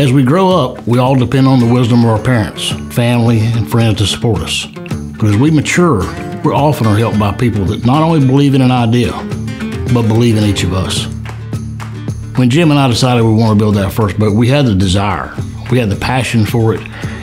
As we grow up, we all depend on the wisdom of our parents, family, and friends to support us. But as we mature, we're often are helped by people that not only believe in an idea, but believe in each of us. When Jim and I decided we wanted to build that first boat, we had the desire, we had the passion for it,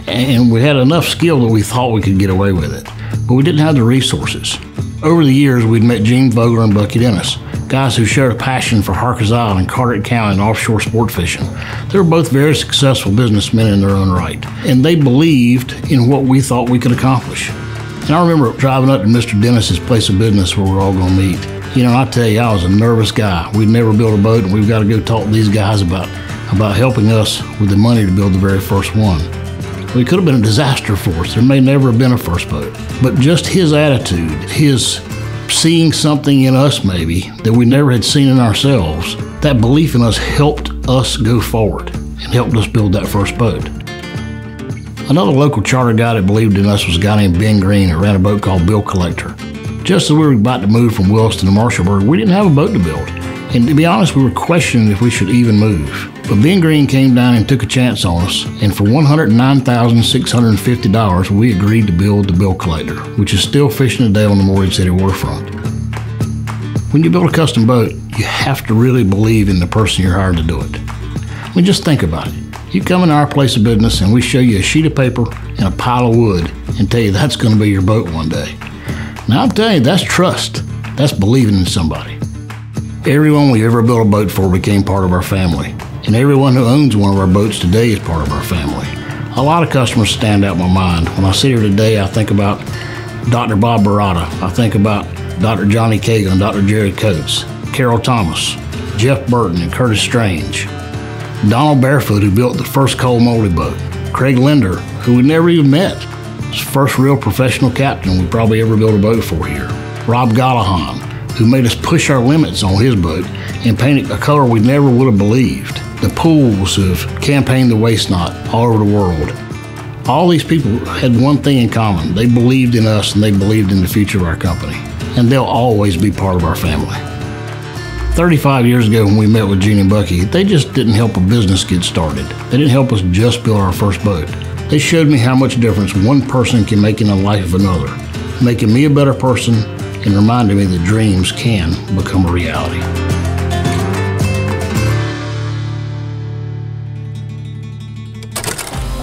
and we had enough skill that we thought we could get away with it. But we didn't have the resources. Over the years, we'd met Gene Vogler and Bucky Dennis, guys who shared a passion for Harkers Island and Carteret County and offshore sport fishing. They were both very successful businessmen in their own right, and they believed in what we thought we could accomplish. And I remember driving up to Mr. Dennis's place of business where we're all going to meet. You know, I tell you, I was a nervous guy. We'd never built a boat, and we've got to go talk to these guys about about helping us with the money to build the very first one. It could have been a disaster for us. There may never have been a first boat. But just his attitude, his seeing something in us maybe that we never had seen in ourselves, that belief in us helped us go forward and helped us build that first boat. Another local charter guy that believed in us was a guy named Ben Green that ran a boat called Bill Collector. Just as we were about to move from Williston to Marshallburg, we didn't have a boat to build. And to be honest, we were questioning if we should even move. But Ben Green came down and took a chance on us, and for $109,650, we agreed to build the Bill Collector, which is still fishing today on the Morehead City waterfront. When you build a custom boat, you have to really believe in the person you're hired to do it. I mean, just think about it. You come into our place of business and we show you a sheet of paper and a pile of wood and tell you that's going to be your boat one day. Now, I'm telling you, that's trust. That's believing in somebody. Everyone we ever built a boat for became part of our family, and everyone who owns one of our boats today is part of our family. A lot of customers stand out in my mind. When I sit here today, I think about Dr. Bob Barata. I think about Dr. Johnny Kagan, Dr. Jerry Coates, Carol Thomas, Jeff Burton, and Curtis Strange. Donald Barefoot, who built the first cold molded boat, Craig Linder, who we never even met, his first real professional captain we probably ever built a boat for here, Rob Gallahan, who made us push our limits on his boat and paint it a color we never would have believed. The pools of Campaign the Waste Knot all over the world. All these people had one thing in common. They believed in us and they believed in the future of our company. And they'll always be part of our family. 35 years ago when we met with Gene and Bucky, they just didn't help a business get started. They didn't help us just build our first boat. They showed me how much difference one person can make in the life of another, making me a better person and reminding me that dreams can become a reality.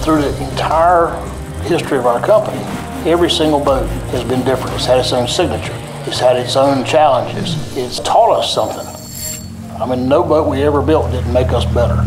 Through the entire history of our company, every single boat has been different. It's had its own signature. It's had its own challenges. It's taught us something. I mean, no boat we ever built didn't make us better.